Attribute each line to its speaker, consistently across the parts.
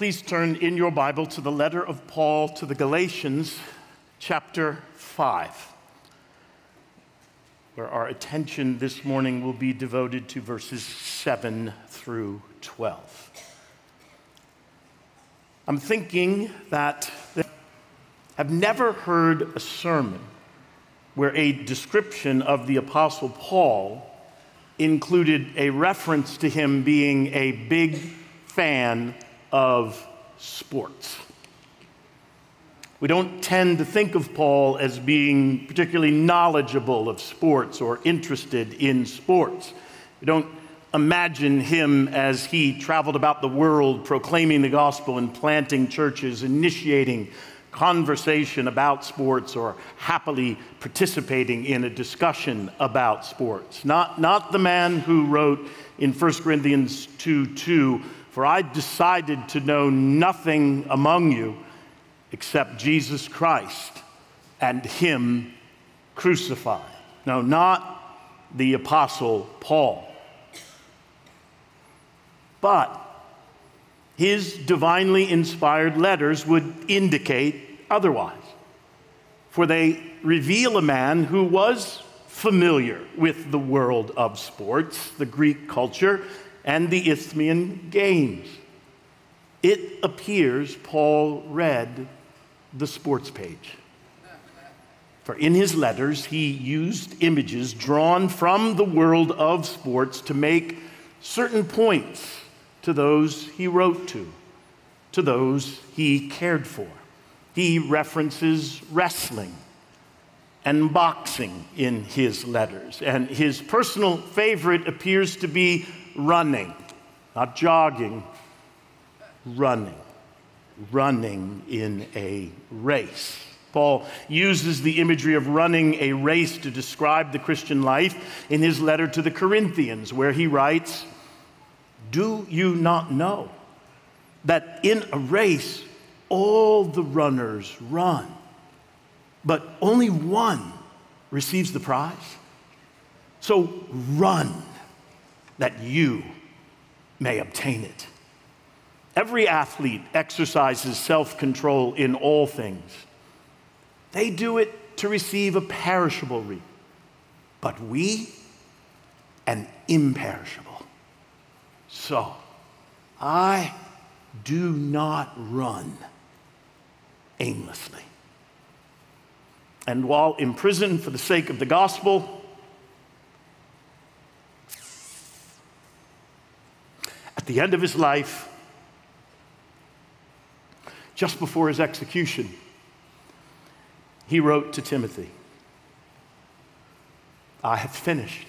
Speaker 1: Please turn in your Bible to the letter of Paul to the Galatians, chapter 5, where our attention this morning will be devoted to verses 7 through 12. I'm thinking that I've never heard a sermon where a description of the Apostle Paul included a reference to him being a big fan of sports. We don't tend to think of Paul as being particularly knowledgeable of sports or interested in sports. We don't imagine him as he traveled about the world proclaiming the gospel and planting churches, initiating conversation about sports or happily participating in a discussion about sports. Not, not the man who wrote in 1 Corinthians 2 2, for I decided to know nothing among you except Jesus Christ and Him crucified. No, not the Apostle Paul. But his divinely inspired letters would indicate otherwise, for they reveal a man who was familiar with the world of sports, the Greek culture, and the Isthmian Games. It appears Paul read the sports page. For in his letters, he used images drawn from the world of sports to make certain points to those he wrote to, to those he cared for. He references wrestling and boxing in his letters, and his personal favorite appears to be running, not jogging, running, running in a race. Paul uses the imagery of running a race to describe the Christian life in his letter to the Corinthians, where he writes, Do you not know that in a race all the runners run, but only one receives the prize? So run that you may obtain it. Every athlete exercises self control in all things. They do it to receive a perishable wreath, but we, an imperishable. So, I do not run aimlessly. And while imprisoned for the sake of the gospel, At the end of his life, just before his execution, he wrote to Timothy, I have finished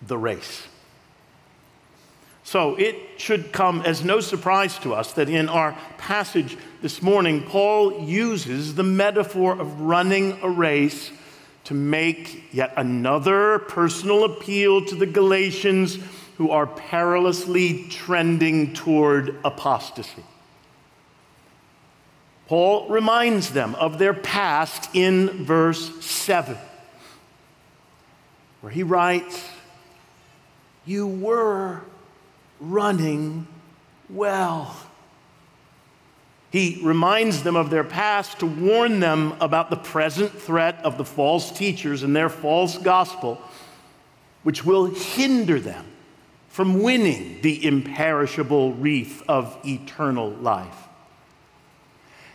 Speaker 1: the race. So it should come as no surprise to us that in our passage this morning, Paul uses the metaphor of running a race to make yet another personal appeal to the Galatians who are perilously trending toward apostasy. Paul reminds them of their past in verse 7, where he writes, You were running well. He reminds them of their past to warn them about the present threat of the false teachers and their false gospel, which will hinder them from winning the imperishable wreath of eternal life.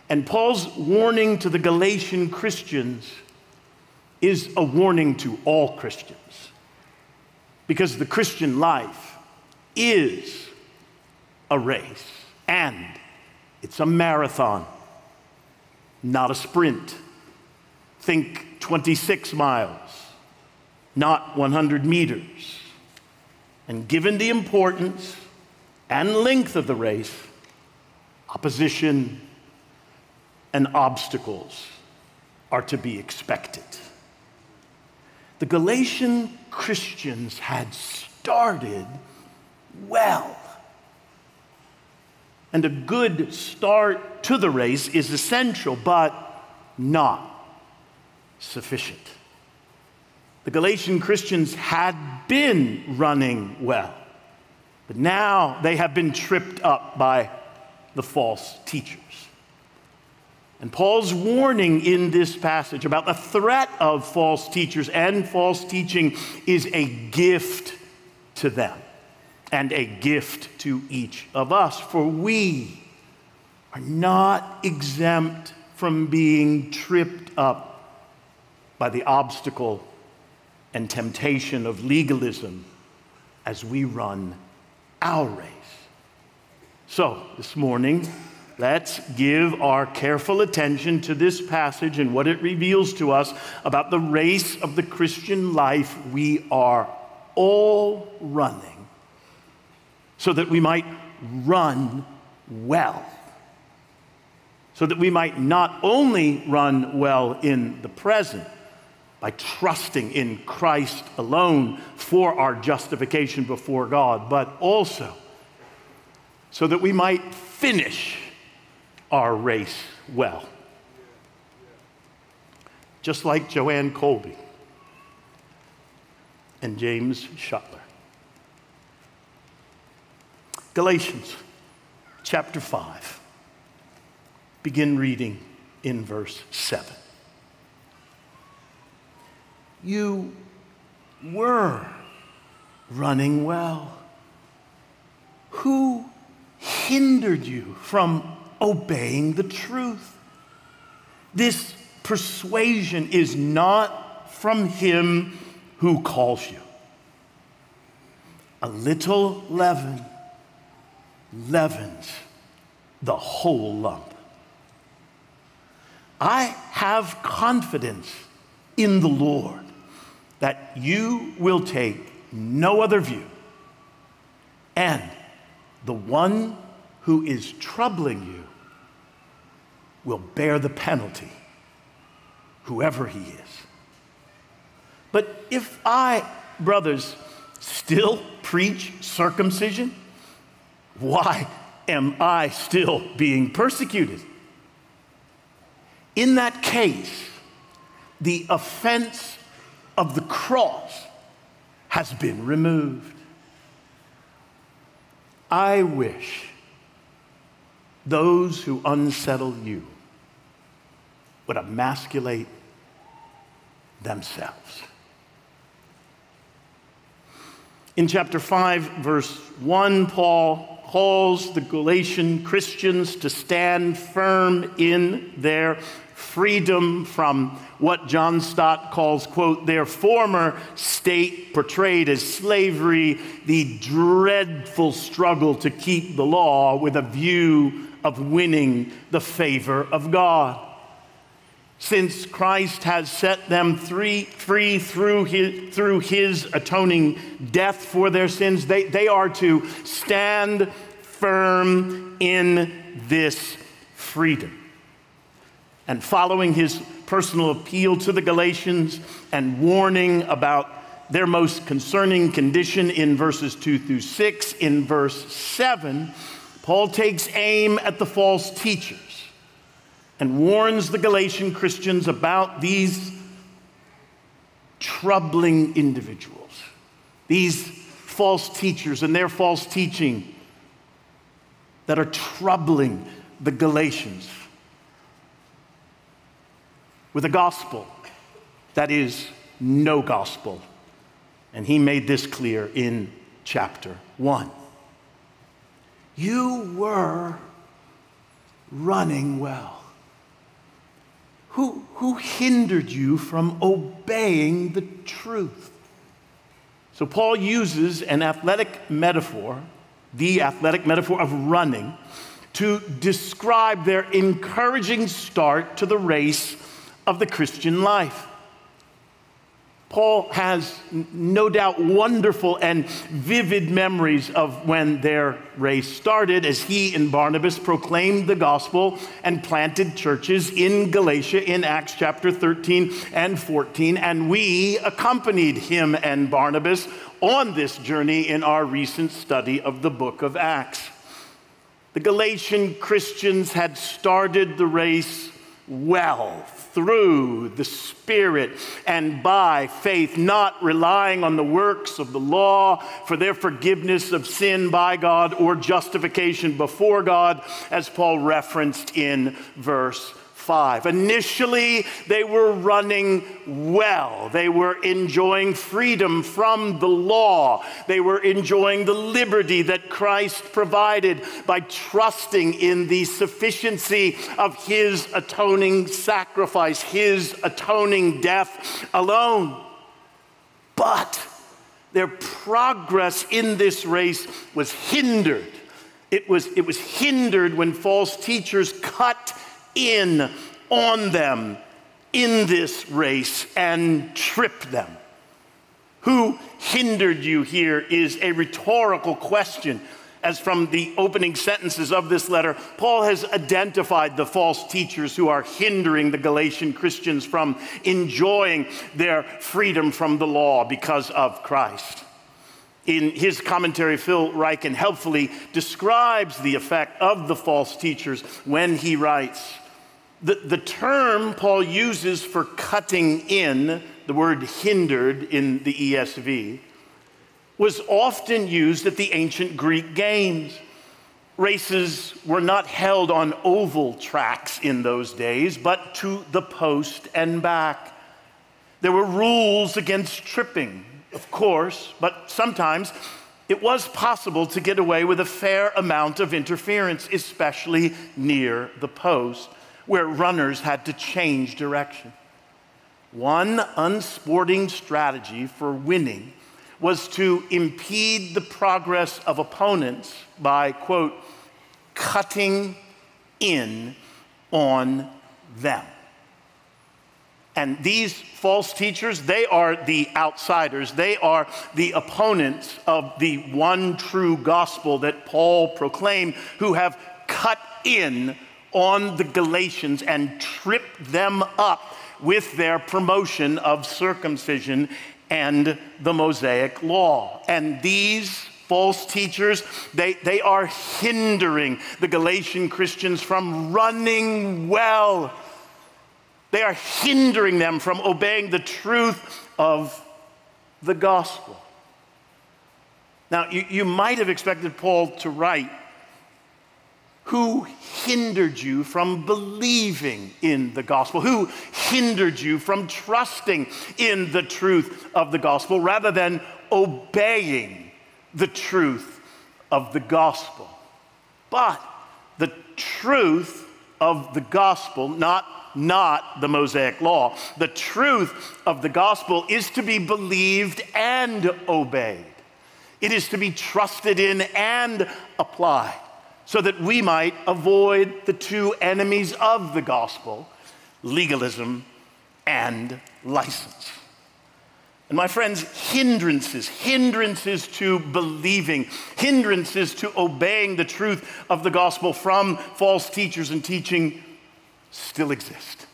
Speaker 1: And Paul's warning to the Galatian Christians is a warning to all Christians. Because the Christian life is a race and it's a marathon, not a sprint. Think 26 miles, not 100 meters. And given the importance and length of the race, opposition and obstacles are to be expected. The Galatian Christians had started well. And a good start to the race is essential, but not sufficient. The Galatian Christians had been running well. But now they have been tripped up by the false teachers. And Paul's warning in this passage about the threat of false teachers and false teaching is a gift to them and a gift to each of us. For we are not exempt from being tripped up by the obstacle and temptation of legalism as we run our race. So, this morning, let's give our careful attention to this passage and what it reveals to us about the race of the Christian life we are all running so that we might run well. So that we might not only run well in the present, by trusting in Christ alone for our justification before God, but also so that we might finish our race well. Just like Joanne Colby and James Shuttler. Galatians chapter 5. Begin reading in verse 7 you were running well? Who hindered you from obeying the truth? This persuasion is not from him who calls you. A little leaven leavens the whole lump. I have confidence in the Lord that you will take no other view, and the one who is troubling you will bear the penalty, whoever he is. But if I, brothers, still preach circumcision, why am I still being persecuted? In that case, the offense of the cross has been removed. I wish those who unsettle you would emasculate themselves. In chapter 5, verse 1, Paul calls the Galatian Christians to stand firm in their freedom from what John Stott calls, quote, their former state portrayed as slavery, the dreadful struggle to keep the law with a view of winning the favor of God. Since Christ has set them free, free through, his, through his atoning death for their sins, they, they are to stand firm in this freedom. And following his personal appeal to the Galatians and warning about their most concerning condition in verses 2 through 6, in verse 7, Paul takes aim at the false teachers and warns the Galatian Christians about these troubling individuals, these false teachers and their false teaching that are troubling the Galatians with a gospel that is no gospel. And he made this clear in chapter 1. You were running well. Who, who hindered you from obeying the truth? So, Paul uses an athletic metaphor, the athletic metaphor of running, to describe their encouraging start to the race of the Christian life. Paul has no doubt wonderful and vivid memories of when their race started as he and Barnabas proclaimed the gospel and planted churches in Galatia in Acts chapter 13 and 14. And we accompanied him and Barnabas on this journey in our recent study of the book of Acts. The Galatian Christians had started the race well through the Spirit and by faith, not relying on the works of the law for their forgiveness of sin by God or justification before God, as Paul referenced in verse 5. Initially, they were running well. They were enjoying freedom from the law. They were enjoying the liberty that Christ provided by trusting in the sufficiency of his atoning sacrifice, his atoning death alone. But their progress in this race was hindered. It was, it was hindered when false teachers cut in on them in this race and trip them. Who hindered you here is a rhetorical question. As from the opening sentences of this letter, Paul has identified the false teachers who are hindering the Galatian Christians from enjoying their freedom from the law because of Christ. In his commentary, Phil Ryken helpfully describes the effect of the false teachers when he writes the, the term Paul uses for cutting in, the word hindered in the ESV, was often used at the ancient Greek games. Races were not held on oval tracks in those days, but to the post and back. There were rules against tripping, of course, but sometimes it was possible to get away with a fair amount of interference, especially near the post where runners had to change direction. One unsporting strategy for winning was to impede the progress of opponents by, quote, cutting in on them. And these false teachers, they are the outsiders. They are the opponents of the one true gospel that Paul proclaimed, who have cut in on the Galatians and trip them up with their promotion of circumcision and the Mosaic law. And these false teachers, they, they are hindering the Galatian Christians from running well. They are hindering them from obeying the truth of the gospel. Now, you, you might have expected Paul to write, who hindered you from believing in the gospel? Who hindered you from trusting in the truth of the gospel rather than obeying the truth of the gospel? But the truth of the gospel, not not the Mosaic law. The truth of the gospel is to be believed and obeyed. It is to be trusted in and applied so that we might avoid the two enemies of the gospel legalism and license. And my friends, hindrances, hindrances to believing, hindrances to obeying the truth of the gospel from false teachers and teaching still exist.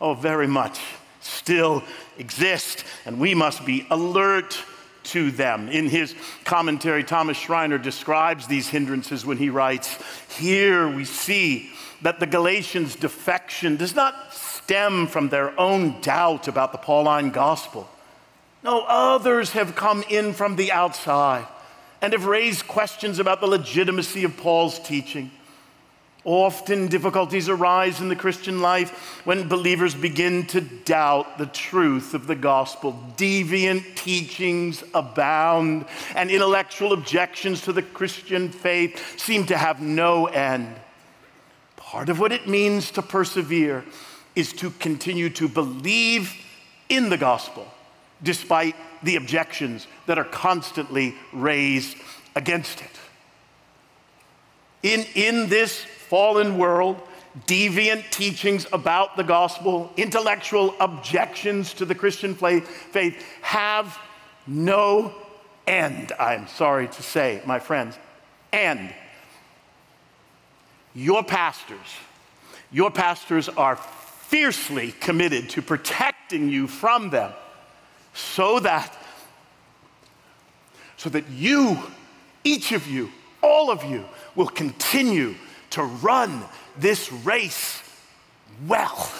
Speaker 1: Oh, very much still exist. And we must be alert to them. In his commentary, Thomas Schreiner describes these hindrances when he writes Here we see that the Galatians' defection does not stem from their own doubt about the Pauline gospel. No, others have come in from the outside and have raised questions about the legitimacy of Paul's teaching. Often difficulties arise in the Christian life when believers begin to doubt the truth of the gospel. Deviant teachings abound, and intellectual objections to the Christian faith seem to have no end. Part of what it means to persevere is to continue to believe in the gospel despite the objections that are constantly raised against it. In, in this fallen world, deviant teachings about the gospel, intellectual objections to the Christian faith have no end, I'm sorry to say, my friends. And your pastors, your pastors are fiercely committed to protecting you from them so that so that you each of you all of you will continue to run this race well.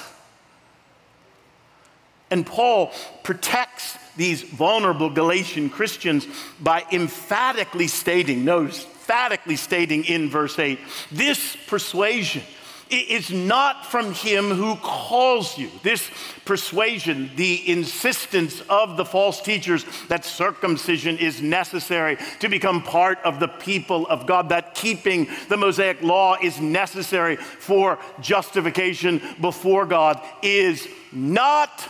Speaker 1: And Paul protects these vulnerable Galatian Christians by emphatically stating, notice, emphatically stating in verse 8, this persuasion is not from him who calls you. This persuasion, the insistence of the false teachers that circumcision is necessary to become part of the people of God, that keeping the Mosaic law is necessary for justification before God, is not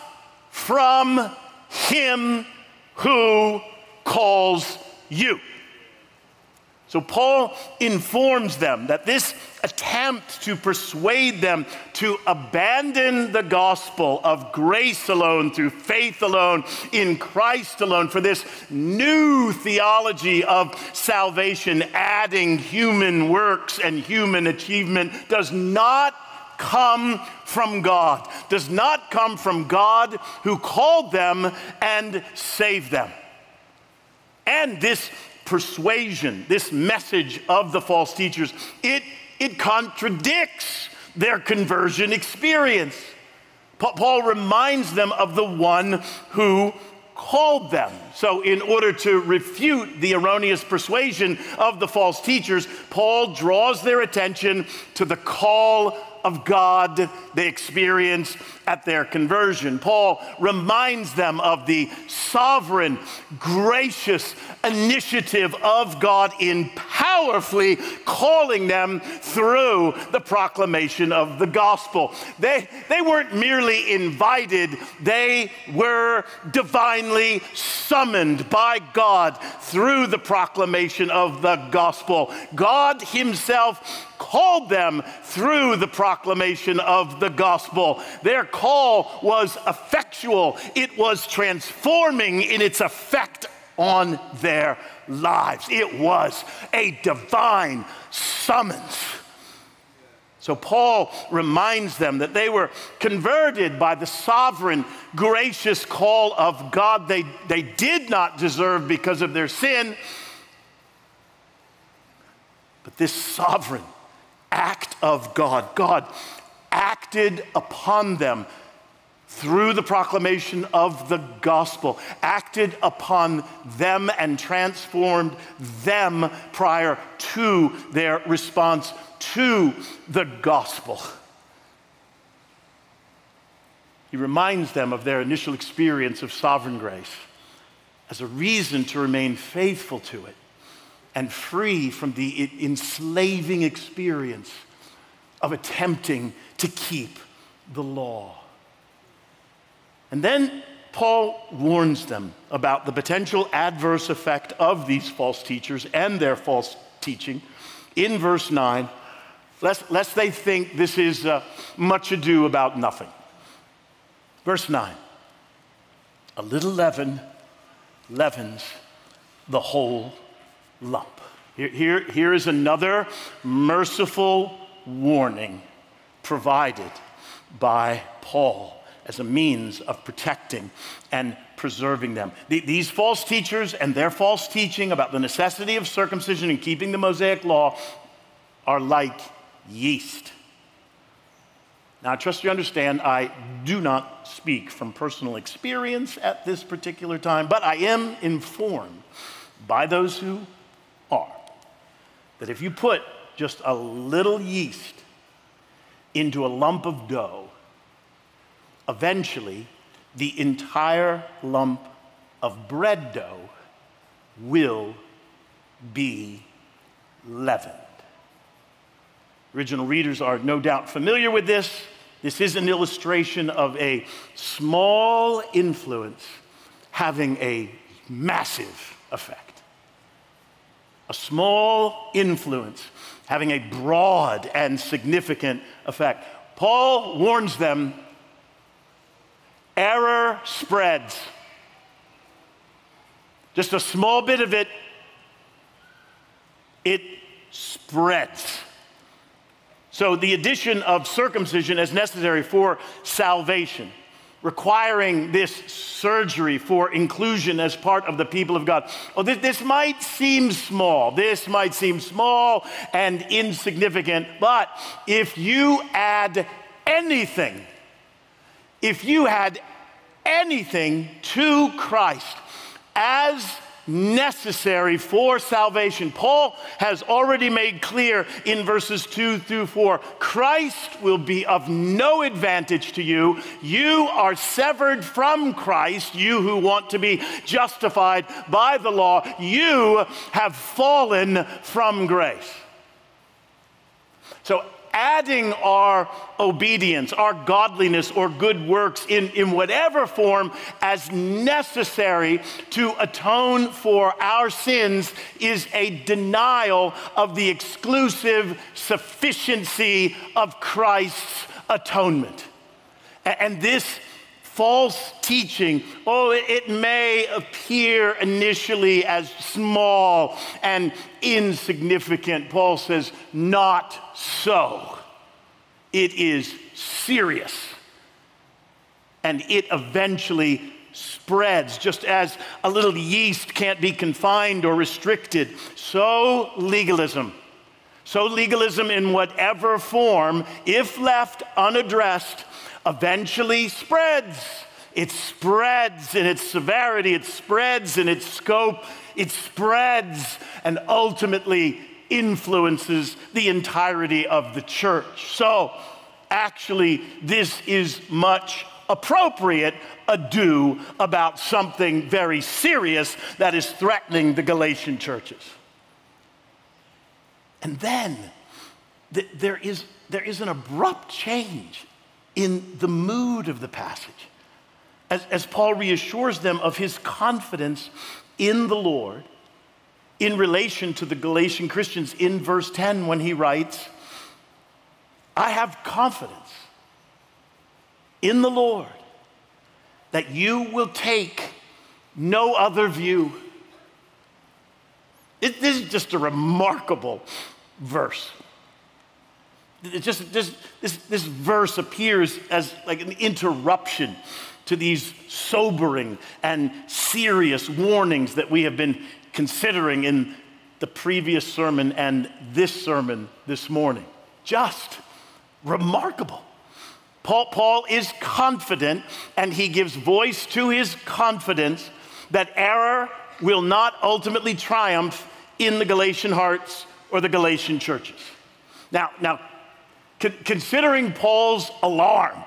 Speaker 1: from him who calls you. So Paul informs them that this attempt to persuade them to abandon the gospel of grace alone, through faith alone, in Christ alone, for this new theology of salvation, adding human works and human achievement, does not come from God, does not come from God who called them and saved them. And this persuasion, this message of the false teachers, it, it contradicts their conversion experience. Paul reminds them of the one who called them. So, in order to refute the erroneous persuasion of the false teachers, Paul draws their attention to the call of God they experienced at their conversion. Paul reminds them of the sovereign, gracious initiative of God in powerfully calling them through the proclamation of the gospel. They, they weren't merely invited, they were divinely summoned by God through the proclamation of the gospel. God Himself called them through the proclamation of the gospel. Their call was effectual, it was transforming in its effect on their lives. It was a divine summons. So, Paul reminds them that they were converted by the sovereign, gracious call of God they, they did not deserve because of their sin. But this sovereign, act of God. God acted upon them through the proclamation of the gospel, acted upon them and transformed them prior to their response to the gospel. He reminds them of their initial experience of sovereign grace as a reason to remain faithful to it and free from the enslaving experience of attempting to keep the law. And then Paul warns them about the potential adverse effect of these false teachers and their false teaching in verse 9, lest, lest they think this is uh, much ado about nothing. Verse 9 A little leaven leavens the whole lump. Here, here, here is another merciful warning provided by Paul as a means of protecting and preserving them. These false teachers and their false teaching about the necessity of circumcision and keeping the Mosaic law are like yeast. Now, I trust you understand, I do not speak from personal experience at this particular time, but I am informed by those who are that if you put just a little yeast into a lump of dough, eventually the entire lump of bread dough will be leavened. Original readers are no doubt familiar with this. This is an illustration of a small influence having a massive effect a small influence having a broad and significant effect. Paul warns them error spreads. Just a small bit of it, it spreads. So, the addition of circumcision as necessary for salvation requiring this surgery for inclusion as part of the people of God. Oh, this, this, might seem small. This might seem small and insignificant, but if you add anything, if you had anything to Christ as necessary for salvation. Paul has already made clear in verses 2 through 4 Christ will be of no advantage to you. You are severed from Christ, you who want to be justified by the law. You have fallen from grace. So, adding our obedience, our godliness, or good works in, in whatever form as necessary to atone for our sins is a denial of the exclusive sufficiency of Christ's atonement. And this false teaching, oh, it may appear initially as small and insignificant. Paul says, not so. It is serious. And it eventually spreads, just as a little yeast can't be confined or restricted. So, legalism. So, legalism in whatever form, if left unaddressed, eventually spreads. It spreads in its severity, it spreads in its scope, it spreads and ultimately influences the entirety of the church. So, actually, this is much appropriate ado about something very serious that is threatening the Galatian churches. And then th- there, is, there is an abrupt change in the mood of the passage. As, as Paul reassures them of his confidence in the Lord in relation to the Galatian Christians in verse 10 when he writes, I have confidence in the Lord that you will take no other view. It, this is just a remarkable verse. Just, just this, this verse appears as like an interruption to these sobering and serious warnings that we have been considering in the previous sermon and this sermon this morning. Just remarkable. Paul, Paul is confident and he gives voice to his confidence that error will not ultimately triumph in the Galatian hearts or the Galatian churches. Now, now considering Paul's alarm,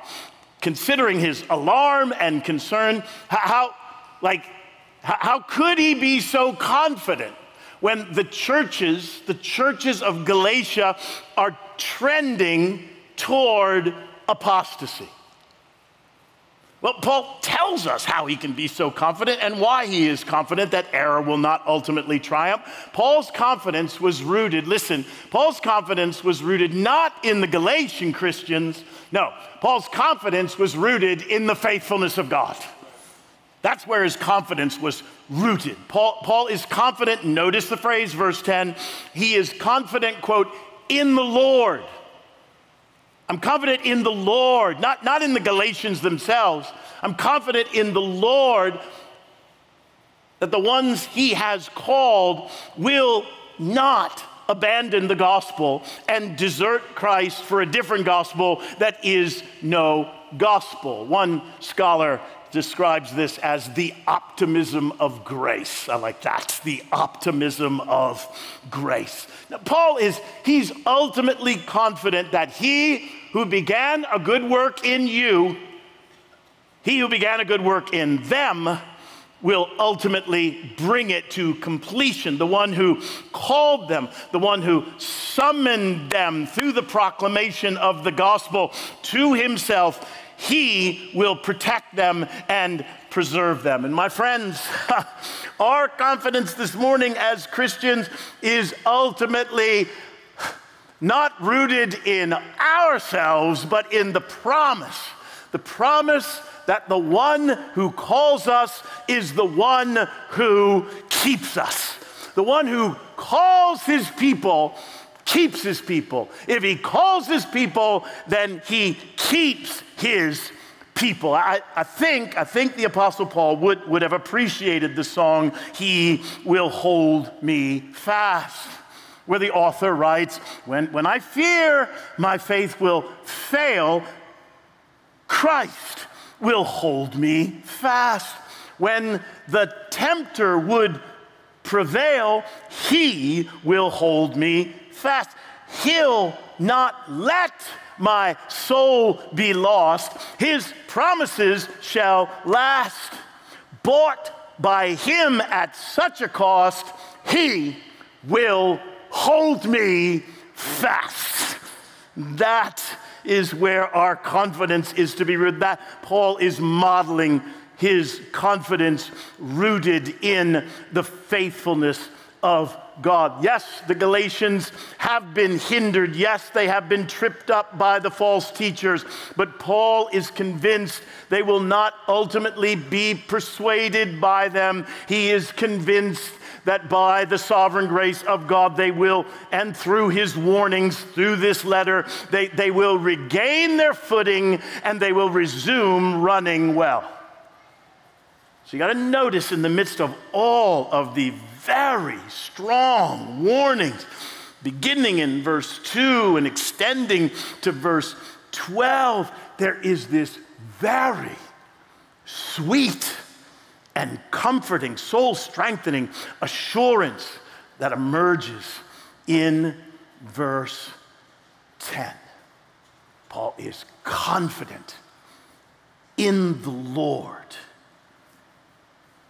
Speaker 1: considering his alarm and concern, how, like, how could he be so confident when the churches, the churches of Galatia, are trending toward apostasy? Well, Paul tells us how he can be so confident and why he is confident that error will not ultimately triumph. Paul's confidence was rooted, listen, Paul's confidence was rooted not in the Galatian Christians. No, Paul's confidence was rooted in the faithfulness of God. That's where his confidence was rooted. Paul, Paul is confident, notice the phrase, verse 10, he is confident, quote, in the Lord. I'm confident in the Lord, not, not in the Galatians themselves. I'm confident in the Lord that the ones he has called will not abandon the gospel and desert Christ for a different gospel that is no gospel. One scholar describes this as the optimism of grace. I like that, the optimism of grace. Now, Paul is, he's ultimately confident that he who began a good work in you, he who began a good work in them, will ultimately bring it to completion. The one who called them, the one who summoned them through the proclamation of the gospel to himself, he will protect them and preserve them. And my friends, our confidence this morning as Christians is ultimately not rooted in ourselves, but in the promise. The promise that the one who calls us is the one who keeps us. The one who calls his people keeps his people. If he calls his people, then he keeps his people. I, I, think, I think the Apostle Paul would, would have appreciated the song, He Will Hold Me Fast where the author writes, when, when I fear my faith will fail, Christ will hold me fast. When the tempter would prevail, he will hold me fast. He'll not let my soul be lost. His promises shall last. Bought by him at such a cost, he will hold me fast. That is where our confidence is to be rooted. That Paul is modeling his confidence rooted in the faithfulness of God. Yes, the Galatians have been hindered. Yes, they have been tripped up by the false teachers. But Paul is convinced they will not ultimately be persuaded by them. He is convinced that by the sovereign grace of God, they will, and through his warnings, through this letter, they, they will regain their footing and they will resume running well. So you got to notice in the midst of all of the very strong warnings, beginning in verse 2 and extending to verse 12, there is this very sweet and comforting, soul strengthening assurance that emerges in verse 10. Paul is confident in the Lord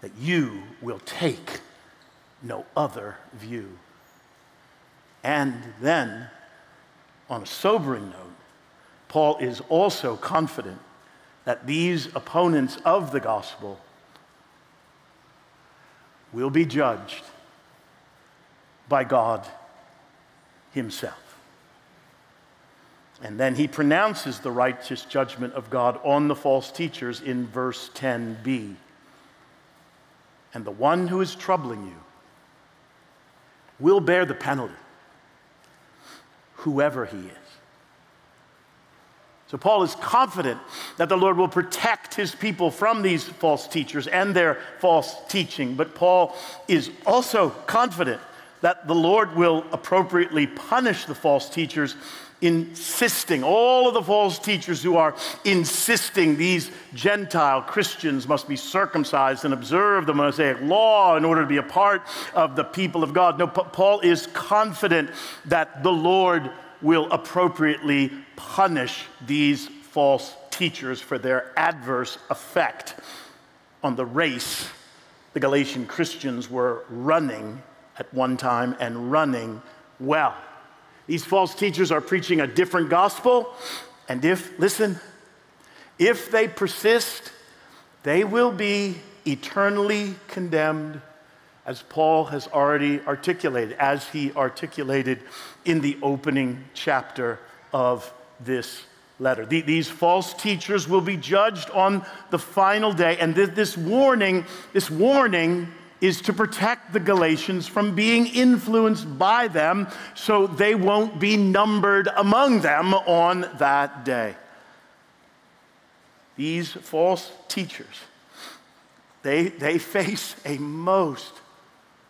Speaker 1: that you will take no other view. And then, on a sobering note, Paul is also confident that these opponents of the gospel will be judged by God Himself. And then he pronounces the righteous judgment of God on the false teachers in verse 10b. And the one who is troubling you will bear the penalty, whoever he is. So, Paul is confident that the Lord will protect his people from these false teachers and their false teaching. But Paul is also confident that the Lord will appropriately punish the false teachers insisting, all of the false teachers who are insisting these Gentile Christians must be circumcised and observe the Mosaic law in order to be a part of the people of God. No, Paul is confident that the Lord will appropriately punish these false teachers for their adverse effect on the race the Galatian Christians were running at one time and running well. These false teachers are preaching a different gospel. And if, listen, if they persist, they will be eternally condemned, as Paul has already articulated, as he articulated in the opening chapter of this letter. These false teachers will be judged on the final day. And this warning, this warning is to protect the Galatians from being influenced by them so they won't be numbered among them on that day. These false teachers, they, they face a most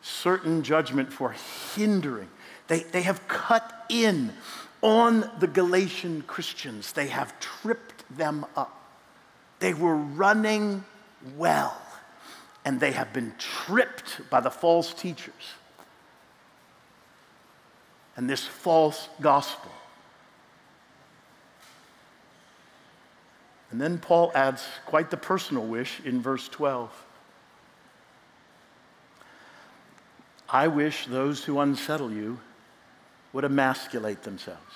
Speaker 1: certain judgment for hindering. They, they have cut in on the Galatian Christians, they have tripped them up. They were running well and they have been tripped by the false teachers and this false gospel. And then Paul adds quite the personal wish in verse 12. I wish those who unsettle you would emasculate themselves.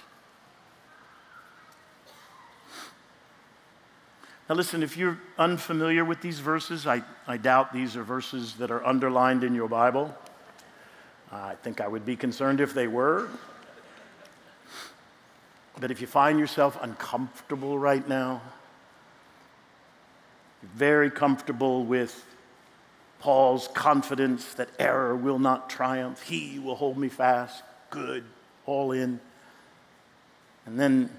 Speaker 1: Now, listen, if you're unfamiliar with these verses, I, I doubt these are verses that are underlined in your Bible. I think I would be concerned if they were. But if you find yourself uncomfortable right now, very comfortable with Paul's confidence that error will not triumph, he will hold me fast, good, all in. And then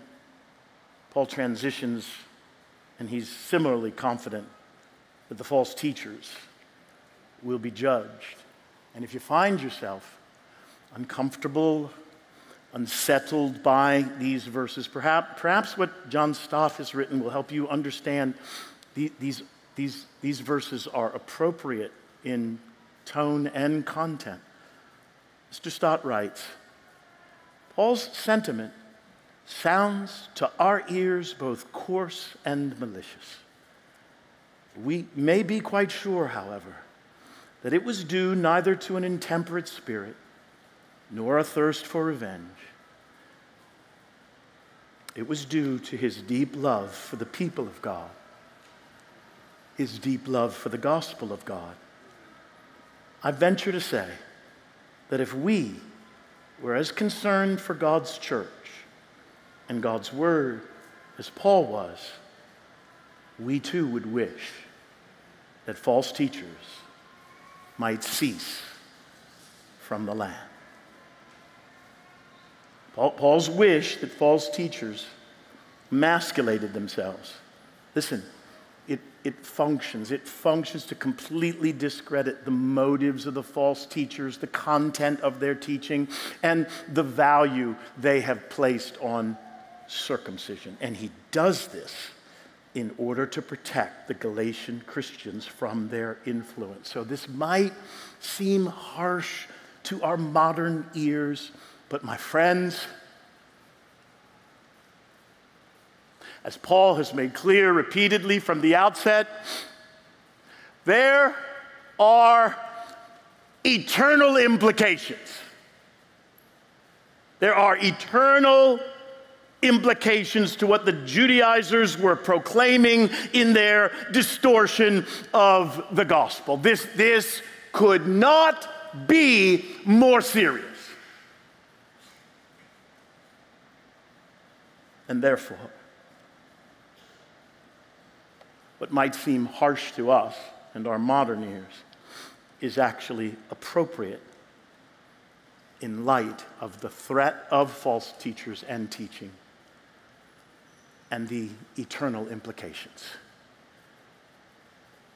Speaker 1: Paul transitions and he's similarly confident that the false teachers will be judged. And if you find yourself uncomfortable, unsettled by these verses. Perhaps, perhaps what John Stott has written will help you understand the, these, these, these verses are appropriate in tone and content. Mr. Stott writes Paul's sentiment sounds to our ears both coarse and malicious. We may be quite sure, however, that it was due neither to an intemperate spirit nor a thirst for revenge. It was due to his deep love for the people of God, his deep love for the gospel of God. I venture to say that if we were as concerned for God's church and God's word as Paul was, we too would wish that false teachers might cease from the land. Paul's wish that false teachers masculated themselves. Listen, it, it functions. It functions to completely discredit the motives of the false teachers, the content of their teaching, and the value they have placed on circumcision. And he does this in order to protect the Galatian Christians from their influence. So this might seem harsh to our modern ears, but my friends, as Paul has made clear repeatedly from the outset, there are eternal implications. There are eternal implications to what the Judaizers were proclaiming in their distortion of the gospel. This, this could not be more serious. And therefore, what might seem harsh to us and our modern ears is actually appropriate in light of the threat of false teachers and teaching and the eternal implications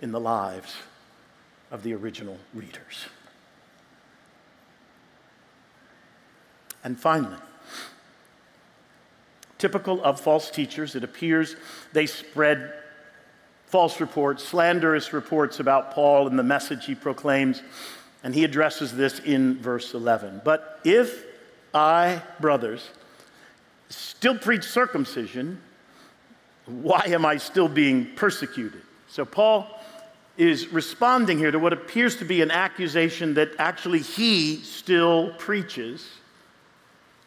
Speaker 1: in the lives of the original readers. And finally, typical of false teachers, it appears they spread false reports, slanderous reports about Paul and the message he proclaims. And he addresses this in verse 11. But if I, brothers, still preach circumcision, why am I still being persecuted? So, Paul is responding here to what appears to be an accusation that actually he still preaches,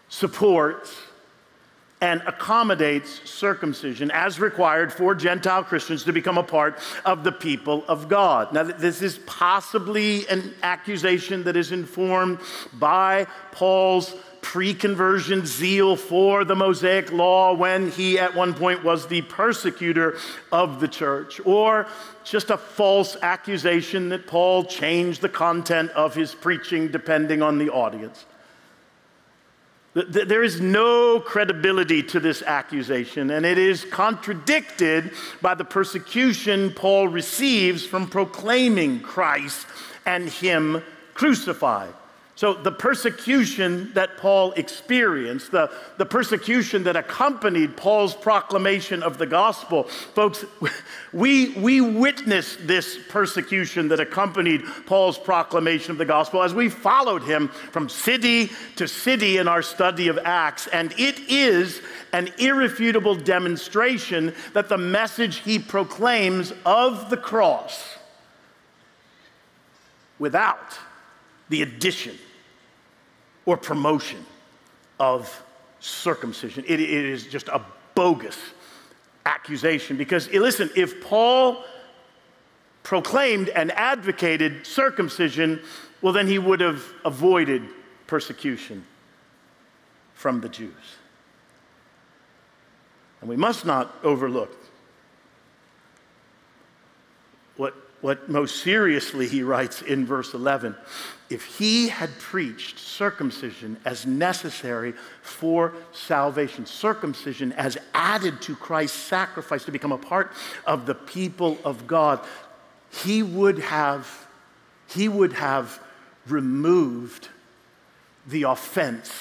Speaker 1: supports, and accommodates circumcision as required for Gentile Christians to become a part of the people of God. Now, this is possibly an accusation that is informed by Paul's pre conversion zeal for the Mosaic law when he at one point was the persecutor of the church, or just a false accusation that Paul changed the content of his preaching depending on the audience. There is no credibility to this accusation, and it is contradicted by the persecution Paul receives from proclaiming Christ and Him crucified. So, the persecution that Paul experienced, the, the persecution that accompanied Paul's proclamation of the gospel, folks, we, we witnessed this persecution that accompanied Paul's proclamation of the gospel as we followed him from city to city in our study of Acts. And it is an irrefutable demonstration that the message he proclaims of the cross without the addition or promotion of circumcision. it, it is just a bogus accusation because, eh, listen, if Paul proclaimed and advocated circumcision, well, then he would have avoided persecution from the Jews. And we must not overlook what what most seriously he writes in verse 11 if he had preached circumcision as necessary for salvation, circumcision as added to Christ's sacrifice to become a part of the people of God, he would have, he would have removed the offense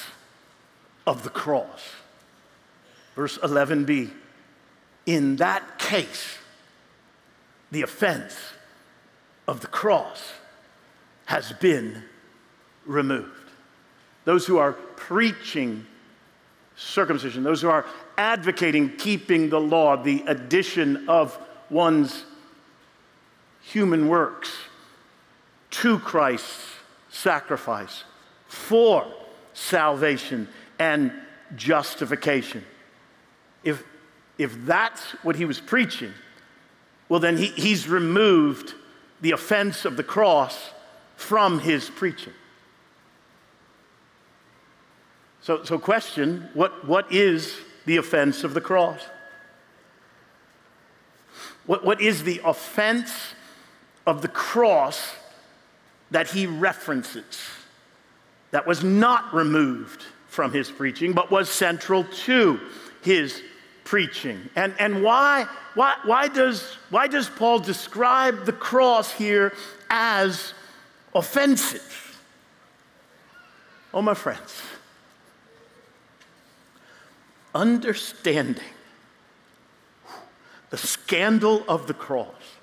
Speaker 1: of the cross. Verse 11b In that case, the offense of the cross has been removed. Those who are preaching circumcision, those who are advocating keeping the law, the addition of one's human works to Christ's sacrifice for salvation and justification. If, if that's what he was preaching, well, then he, he's removed the offense of the cross from his preaching. So, so question what, what is the offense of the cross? What, what is the offense of the cross that he references that was not removed from his preaching but was central to his preaching? And, and why, why, why, does, why does Paul describe the cross here as offensive? Oh, my friends understanding the scandal of the cross,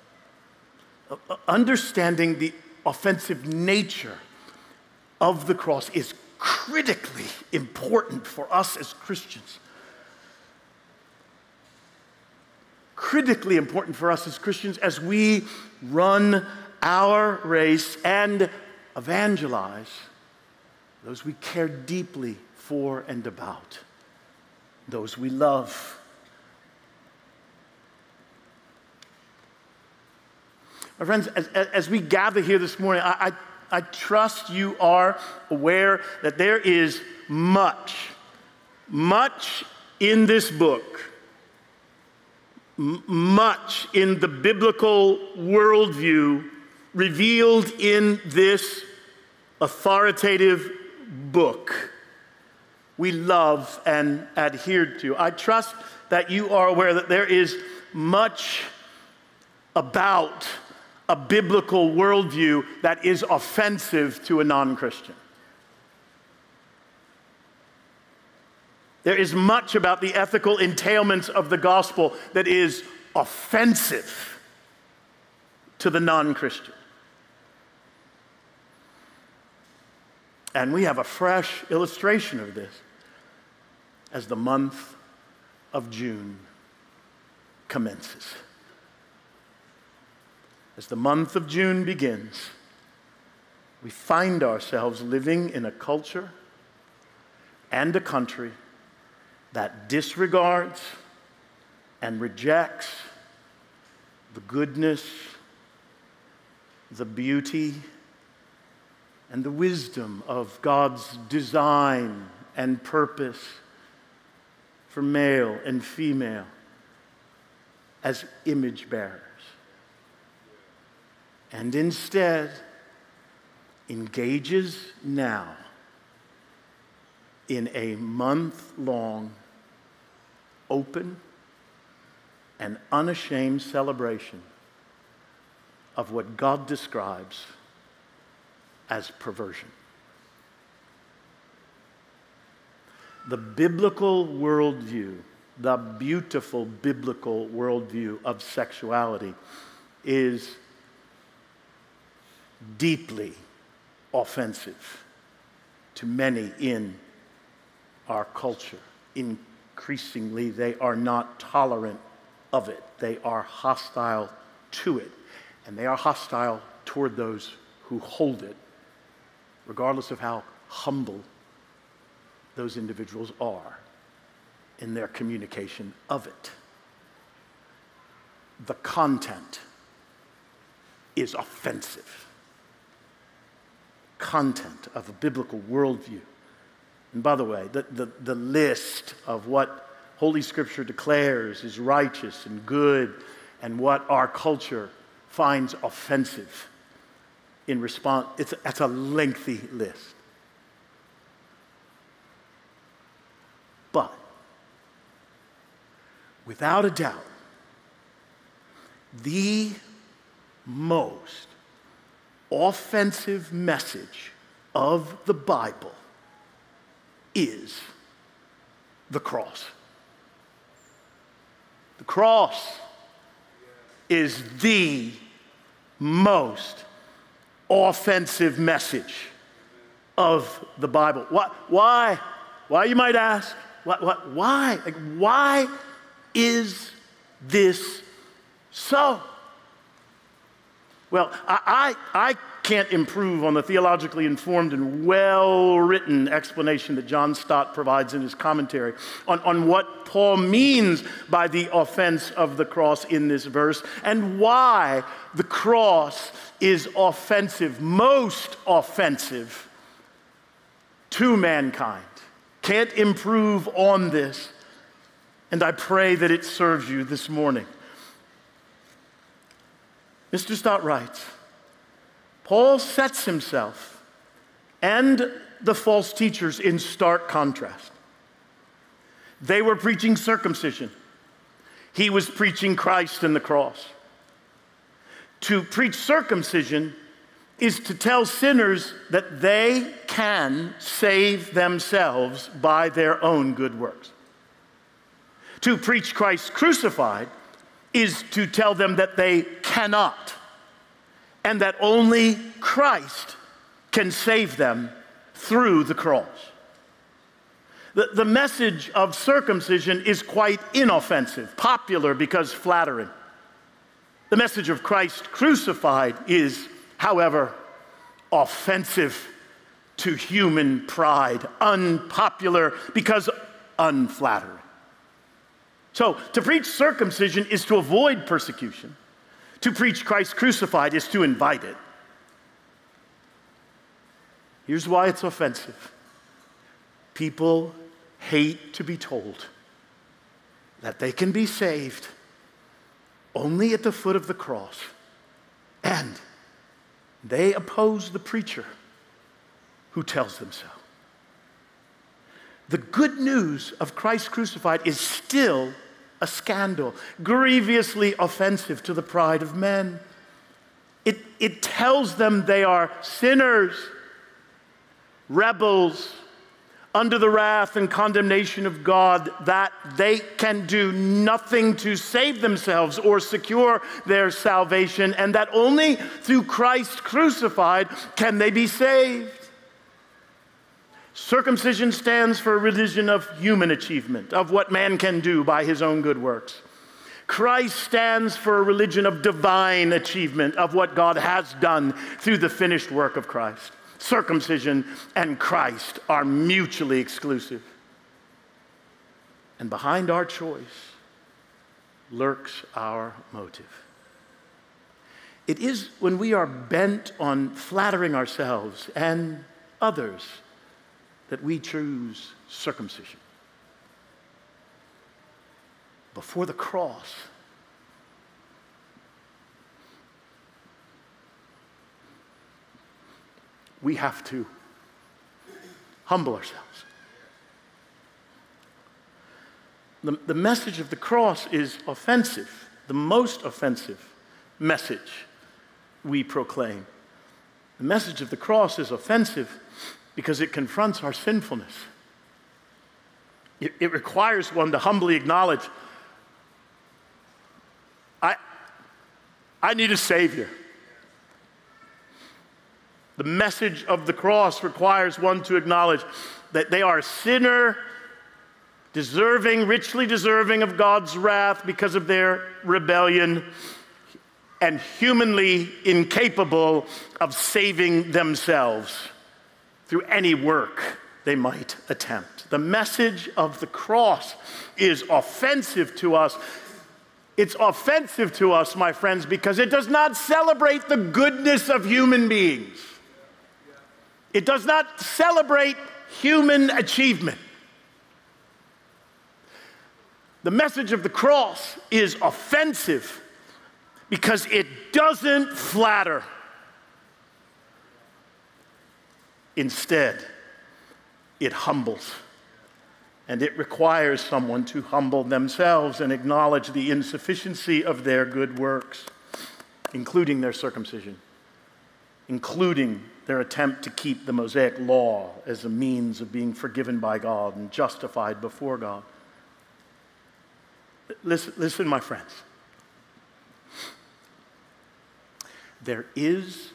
Speaker 1: uh, uh, understanding the offensive nature of the cross is critically important for us as Christians. Critically important for us as Christians as we run our race and evangelize those we care deeply for and about those we love. My friends, as, as we gather here this morning, I, I, I trust you are aware that there is much, much in this book, much in the biblical worldview revealed in this authoritative book we love and adhere to. I trust that you are aware that there is much about a biblical worldview that is offensive to a non Christian. There is much about the ethical entailments of the gospel that is offensive to the non Christian. And we have a fresh illustration of this as the month of June commences. As the month of June begins, we find ourselves living in a culture and a country that disregards and rejects the goodness, the beauty, and the wisdom of God's design and purpose for male and female as image bearers. And instead, engages now in a month long, open, and unashamed celebration of what God describes as perversion. the biblical worldview, the beautiful biblical worldview of sexuality is deeply offensive to many in our culture. Increasingly, they are not tolerant of it, they are hostile to it, and they are hostile toward those who hold it, regardless of how humble those individuals are in their communication of it. The content is offensive. Content of a biblical worldview. And by the way, the, the, the list of what Holy Scripture declares is righteous and good and what our culture finds offensive in response, it's, it's a lengthy list. But without a doubt, the most offensive message of the Bible is the cross. The cross is the most offensive message of the Bible. Why? Why, why you might ask? What, why? Like, why is this so? Well, I, I, I can't improve on the theologically informed and well written explanation that John Stott provides in his commentary on, on what Paul means by the offense of the cross in this verse and why the cross is offensive, most offensive to mankind. Can't improve on this. And I pray that it serves you this morning. Mr. Stott writes Paul sets himself and the false teachers in stark contrast. They were preaching circumcision, he was preaching Christ and the cross. To preach circumcision is to tell sinners that they can save themselves by their own good works. To preach Christ crucified is to tell them that they cannot, and that only Christ can save them through the cross. The, the message of circumcision is quite inoffensive, popular because flattering. The message of Christ crucified is, however, offensive to human pride, unpopular because unflattering. So, to preach circumcision is to avoid persecution. To preach Christ crucified is to invite it. Here's why it's offensive people hate to be told that they can be saved only at the foot of the cross, and they oppose the preacher who tells them so. The good news of Christ crucified is still a scandal, grievously offensive to the pride of men. It, it tells them they are sinners, rebels, under the wrath and condemnation of God, that they can do nothing to save themselves or secure their salvation, and that only through Christ crucified can they be saved. Circumcision stands for a religion of human achievement, of what man can do by his own good works. Christ stands for a religion of divine achievement, of what God has done through the finished work of Christ. Circumcision and Christ are mutually exclusive. And behind our choice lurks our motive. It is when we are bent on flattering ourselves and others that we choose circumcision. Before the cross, we have to humble ourselves. The, the message of the cross is offensive, the most offensive message we proclaim. The message of the cross is offensive because it confronts our sinfulness. It, it requires one to humbly acknowledge I, I need a Savior. The message of the cross requires one to acknowledge that they are a sinner, deserving, richly deserving of God's wrath because of their rebellion, and humanly incapable of saving themselves through any work they might attempt. The message of the cross is offensive to us. It's offensive to us, my friends, because it does not celebrate the goodness of human beings. It does not celebrate human achievement. The message of the cross is offensive because it doesn't flatter. Instead, it humbles. And it requires someone to humble themselves and acknowledge the insufficiency of their good works, including their circumcision, including their attempt to keep the Mosaic law as a means of being forgiven by God and justified before God. Listen, listen my friends. There is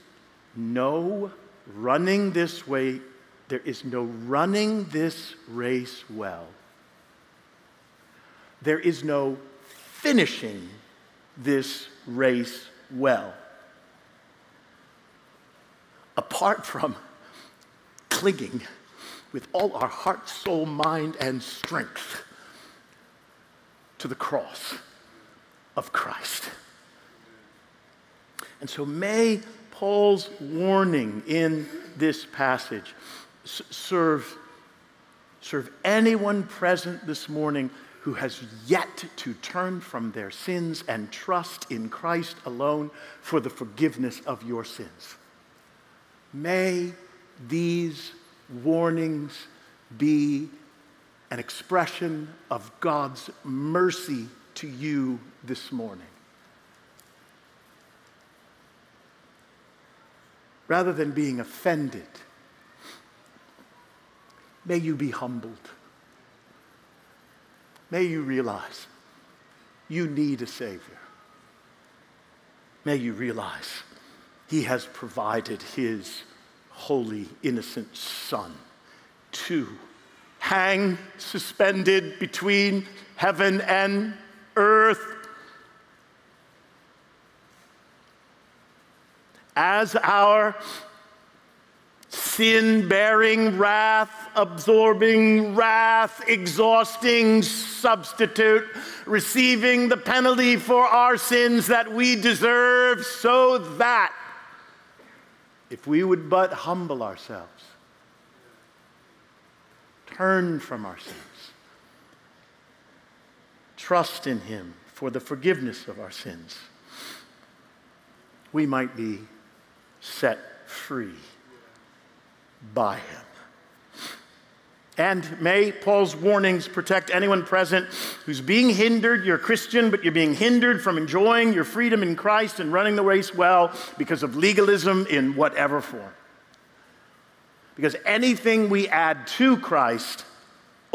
Speaker 1: no running this way, there is no running this race well. There is no finishing this race well. Apart from clinging with all our heart, soul, mind, and strength to the cross of Christ. And so may Paul's warning in this passage serve, serve anyone present this morning who has yet to turn from their sins and trust in Christ alone for the forgiveness of your sins. May these warnings be an expression of God's mercy to you this morning. Rather than being offended, may you be humbled. May you realize you need a Savior. May you realize He has provided His holy, innocent Son to hang suspended between heaven and earth as our sin bearing, wrath absorbing, wrath exhausting substitute, receiving the penalty for our sins that we deserve, so that if we would but humble ourselves, turn from our sins, trust in Him for the forgiveness of our sins, we might be set free by him. And may Paul's warnings protect anyone present who's being hindered. You're a Christian, but you're being hindered from enjoying your freedom in Christ and running the race well because of legalism in whatever form. Because anything we add to Christ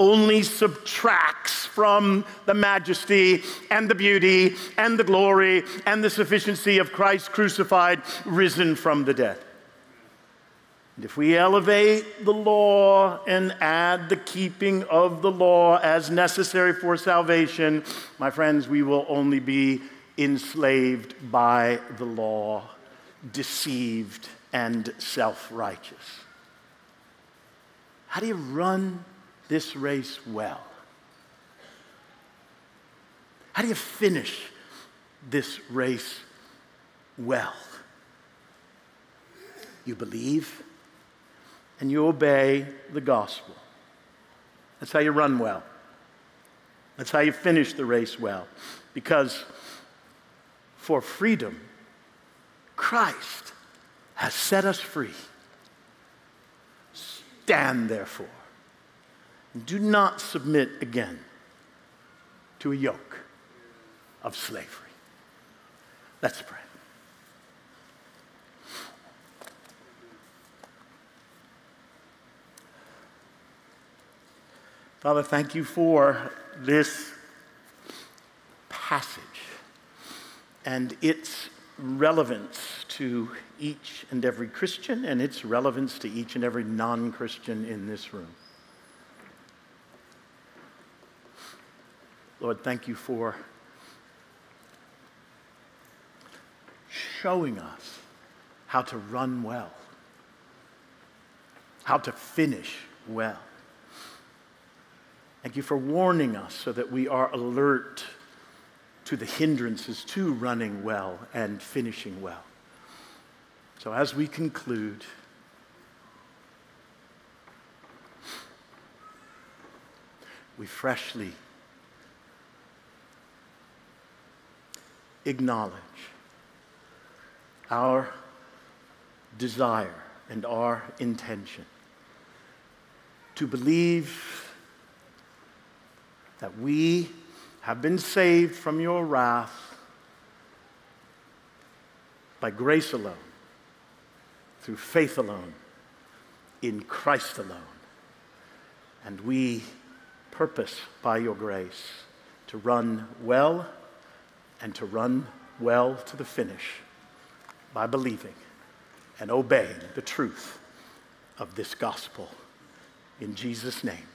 Speaker 1: only subtracts from the majesty and the beauty and the glory and the sufficiency of Christ crucified, risen from the dead. And if we elevate the law and add the keeping of the law as necessary for salvation, my friends, we will only be enslaved by the law, deceived, and self righteous. How do you run this race well? How do you finish this race well? You believe and you obey the gospel. That's how you run well. That's how you finish the race well. Because for freedom, Christ has set us free. Stand therefore do not submit again to a yoke of slavery. Let's pray. Father, thank you for this passage and its relevance to each and every Christian and its relevance to each and every non Christian in this room. Lord, thank you for showing us how to run well, how to finish well. Thank you for warning us so that we are alert to the hindrances to running well and finishing well. So, as we conclude, we freshly acknowledge our desire and our intention to believe that we have been saved from your wrath by grace alone, through faith alone, in Christ alone. And we purpose by your grace to run well and to run well to the finish by believing and obeying the truth of this gospel. In Jesus' name.